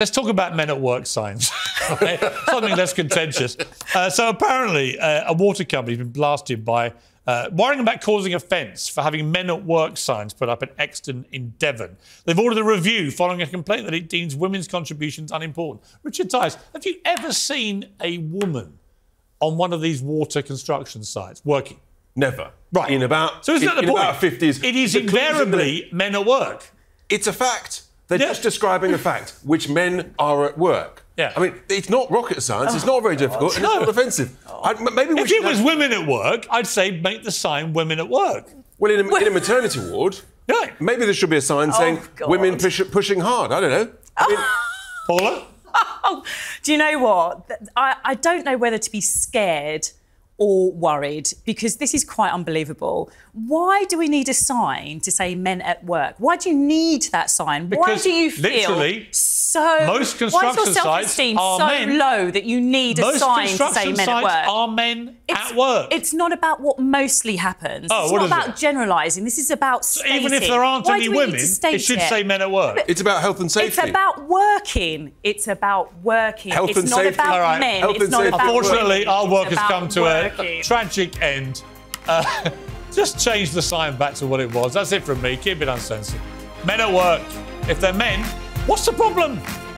Let's talk about men at work signs. Something less contentious. Uh, so apparently, uh, a water company has been blasted by uh, worrying about causing offence for having men at work signs put up at Exton in Devon. They've ordered a review following a complaint that it deems women's contributions unimportant. Richard Tice, have you ever seen a woman on one of these water construction sites working? Never. Right. In about so isn't that the in point? about 50s. It is the clues in invariably men at work. It's a fact. They're Yeah. just describing a fact, which men are at work. Yeah. I mean, it's not rocket science. it's not very oh, difficult, and No. it's not offensive. I, m- maybe we If it was have- women at work, I'd say make the sign women at work. well, in a, in a maternity ward, Right. maybe there should be a sign saying oh, God. women push, pushing hard. I don't know. I mean, Paula? Oh, do you know what? I, I don't know whether to be scared or worried because this is quite unbelievable. Why do we need a sign to say men at work? Why do you need that sign? Why do you feel literally, so most why is construction your sites self-esteem are so men. low that you need a Most sign to say construction men at sites work? are men It's- at work. It's not about what mostly happens. Oh, it's what not is about it? generalising. This is about stating. Even if there aren't Why any do we women, to state it should say men at work. it's about health and safety. It's about working. It's about working. Health it's and not safety. about All right. men. Health it's and not safety. about Unfortunately, women. our work has come to working. a tragic end. Uh, just change the sign back to what it was. That's it from me. Keep it uncensored. Men at work. If they're men, what's the problem?